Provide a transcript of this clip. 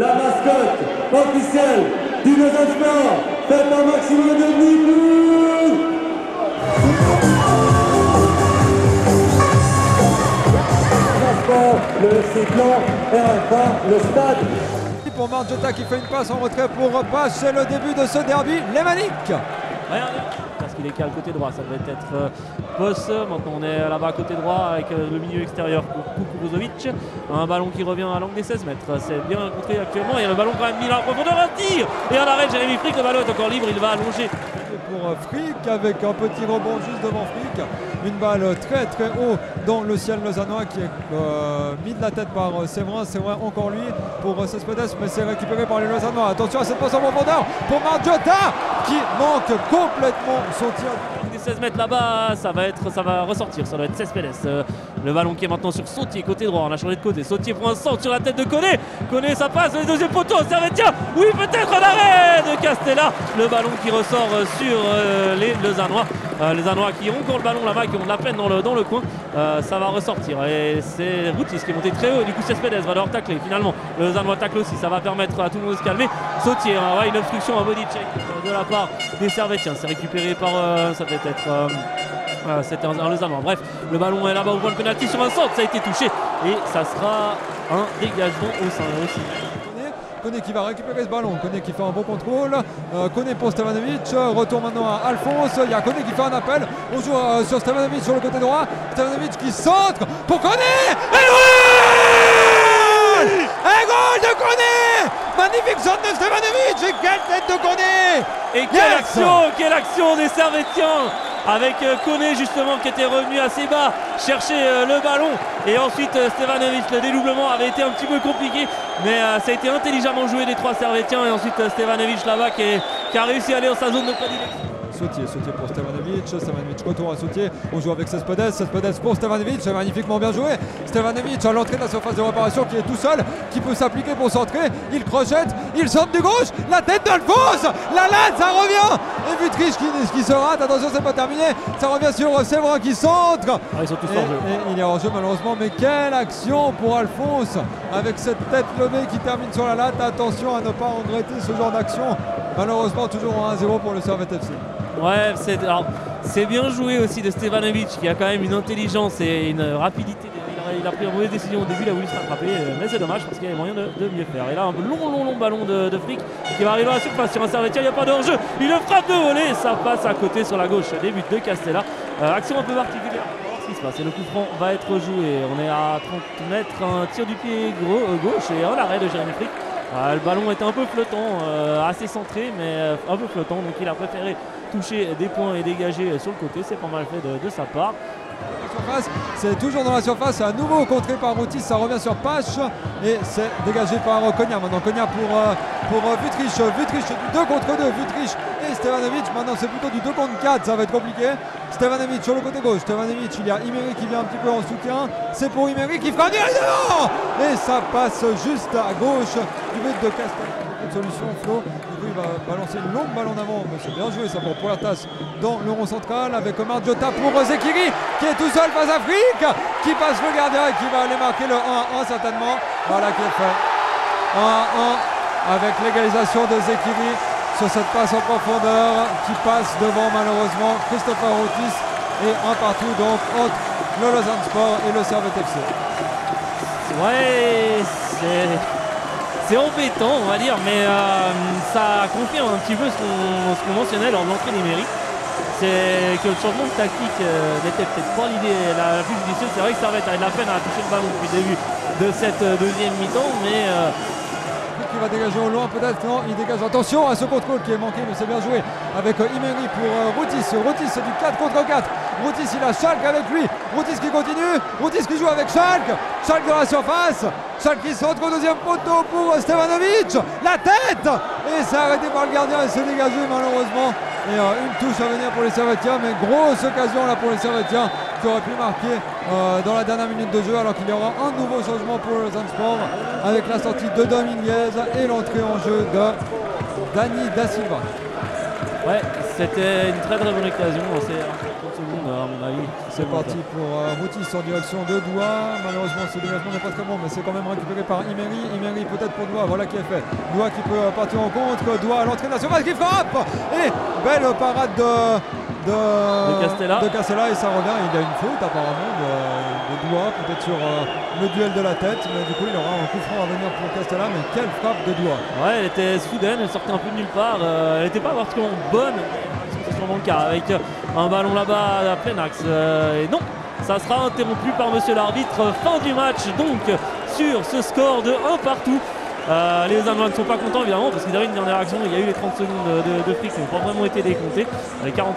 la mascotte officielle du Lausanne Sport. Faites un maximum de bruit le cyclone RFA, le stade pour Margetta qui fait une passe en retrait pour Pache. C'est le début de ce derby lémanique. Qu'il est le côté droit. Ça devait être euh, Boss. Maintenant, on est là-bas côté droit avec euh, le milieu extérieur pour Kukurozovic. Un ballon qui revient à l'angle des 16 mètres. C'est bien contré actuellement. Et le ballon quand même mis là en profondeur. Un tir Et en arrêt, Jérémy Frick. Le ballon est encore libre. Il va allonger pour Frick avec un petit rebond juste devant Frick. Une balle très très haut dans le ciel lausannois qui est euh, mis de la tête par euh, Séverin. Vrai encore lui pour euh, Cespedes, mais c'est récupéré par les lausannois. Attention à cette passe en profondeur pour Margiotta qui manque complètement son tir. 16 mètres là-bas, ça va être, ça va ressortir, ça doit être Cespedes. le ballon qui est maintenant sur Sautier côté droit, on a changé de côté. Sautier pour un centre sur la tête de Koné. Koné ça passe, le deuxième poteau, tiens, oui peut-être un arrêt de Castella. Le ballon qui ressort sur les Lausannois. les Lausannois qui ont encore le ballon là-bas, qui ont de la peine dans le, dans le coin. ça va ressortir et c'est Routis qui est monté très haut. Du coup Cespedes va devoir tacler finalement. Le Lausannois tacle aussi, ça va permettre à tout le monde de se calmer. Sautier, hein, une obstruction à body check de la part des Servetiens. C'est récupéré par, ça peut être euh, euh, c'était un, un Bref, le ballon est là-bas au point de penalty sur un centre, ça a été touché et ça sera un dégagement au sein aussi. Koné qui va récupérer ce ballon, Koné qui fait un bon contrôle, euh, Koné pour Stevanovic, retour maintenant à Alphonse, il y a Koné qui fait un appel, on joue euh, sur Stevanovic sur le côté droit, Stevanovic qui centre pour Koné Un goal de Koné Magnifique centre de Stevanovic et quelle tête de Koné Et quelle action Quelle action des Servetiens avec Koné euh, justement qui était revenu assez bas chercher euh, le ballon et ensuite euh, Stevanovic le dédoublement avait été un petit peu compliqué mais ça a été intelligemment joué des trois Servetiens et ensuite Stevanovic là-bas qui, qui, a réussi à aller dans sa zone de prédilection. Sautier, Sautier pour Stevanovic, Stevanovic retour à Sautier, on joue avec Cespedes, Cespedes pour Stevanovic, magnifiquement bien joué, Stevanovic à l'entrée de la surface de réparation qui est tout seul, qui peut s'appliquer pour centrer, il crochette, il centre du gauche, la tête d'Alphonse, la latte, ça revient, et Vutriche qui, qui se rate, attention c'est pas terminé, ça revient sur Séverin qui centre, ah, ils sont tous et, il est en jeu malheureusement, mais quelle action pour Alphonse, avec cette tête levée qui termine sur la latte, attention à ne pas regretter ce genre d'action, malheureusement toujours 1-0 pour le Servette FC. Ouais, c'est bien joué aussi de Stevanovic qui a quand même une intelligence et une rapidité. Il a, pris une mauvaise décision au début, il a voulu se rattraper, euh, mais c'est dommage parce qu'il y avait moyen de, mieux faire. Et là, un long, long, long ballon de, fric qui va arriver à la surface sur un servetier, il n'y a pas de hors-jeu. Il le frappe de volée, ça passe à côté sur la gauche. Début de Castella. Euh, action un peu particulière. Ce qui se passe. Et le coup franc va être joué. On est à 30 mètres, un tir du pied euh, gauche et un arrêt de Jérémy Frick. le ballon était un peu flottant, assez centré, mais un peu flottant, donc il a préféré toucher des points et dégager sur le côté. C'est pas mal fait de, sa part. C'est toujours dans la surface, à nouveau contré par Routis, ça revient sur Pache. Et c'est dégagé par Konya. Maintenant Konya pour, euh, pour Vutriche, Vutriche du 2 contre 2, Vutriche Stevanovic. Maintenant c'est plutôt du 2 contre 4, ça va être compliqué. Stevanovic sur le côté gauche, Stevanovic, il y a Imery qui vient un petit peu en soutien. C'est pour Imery qui fera devant Et ça passe juste à gauche du but de Castel solution, Flo. Il va balancer une longue balle en avant. Mais c'est bien joué ça pour Puertas dans le rond central avec Omar Jota pour Zekiri qui est tout seul face à Frick qui passe le gardien et qui va aller marquer le 1-1 certainement. Voilà qui est fait. 1-1 avec l'égalisation de Zekiri sur cette passe en profondeur qui passe devant malheureusement Christopher Otis et un partout donc entre le Lausanne Sport et le Servette FC. Ouais, c'est embêtant, on va dire, mais euh, ça confirme un petit peu ce qu'on mentionnait lors de l'entrée numérique. C'est que le changement de tactique euh, n'était peut-être pas l'idée la, plus judicieuse. C'est vrai que va être de la peine à toucher le ballon depuis le début de cette euh, deuxième mi-temps, mais va dégager au loin peut-être non il dégage. Attention à ce contrôle qui est manqué mais c'est bien joué avec Imeni pour Routis. Routis c'est du 4 contre 4 Routis il a Schalke avec lui. Routis qui continue. Routis qui joue avec Schalke. Schalke dans la surface. Schalke qui centre au deuxième poteau pour Stevanovic. La tête! Et c'est arrêté par le gardien et c'est dégagé malheureusement et euh, une touche à venir pour les Servetiens mais grosse occasion là pour les Servetiens qui aurait pu marquer euh, dans la dernière minute de jeu alors qu'il y aura un nouveau changement pour le Sport avec la sortie de Dominguez et l'entrée en jeu de Dani Da Silva. Ouais, c'était une très très bonne occasion. C'est 30 secondes, un mon avis. C'est parti pour euh, Routis en direction de Doua. Malheureusement, ce dégagement n'est pas très bon, mais c'est quand même récupéré par Imery. Imery peut-être pour Doua. Voilà qui est fait. Doua qui peut euh, partir en contre. Doua à l'entrée de la surface qui frappe. Et belle parade de, de, De Castella. de Castella. Et ça revient. Il y a une faute apparemment de, de Doua, peut-être sur euh, le duel de la tête. Mais du coup, il aura un coup franc à venir pour Castella. Mais quelle frappe de Doua. Ouais, elle était soudaine, elle sortait un peu de nulle part. euh, elle n'était pas particulièrement bonne. Avec un ballon là-bas à plein euh, et non, ça sera interrompu par monsieur l'arbitre. Fin du match donc sur ce score de 1 partout. Euh, les Allemands ne sont pas contents évidemment parce qu'ils avaient une dernière action. Il y a eu les 30 secondes de, de fric qui n'ont pas vraiment été décomptées. Les 45